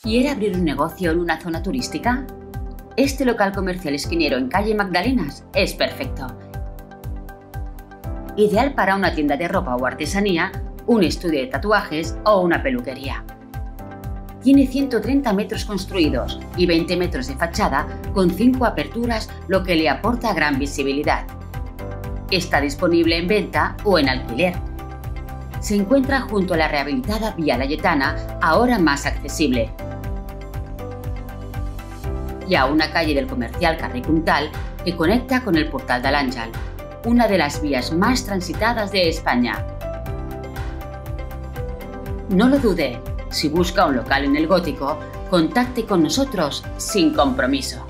¿Quiere abrir un negocio en una zona turística? Este local comercial esquinero en calle Magdalenas es perfecto. Ideal para una tienda de ropa o artesanía, un estudio de tatuajes o una peluquería. Tiene 130 metros construidos y 20 metros de fachada con 5 aperturas, lo que le aporta gran visibilidad. Está disponible en venta o en alquiler. Se encuentra junto a la rehabilitada Vía Layetana, ahora más accesible, y a una calle del comercial Carricuntal que conecta con el Portal de L'Àngel, una de las vías más transitadas de España. No lo dude, si busca un local en el gótico, contacte con nosotros sin compromiso.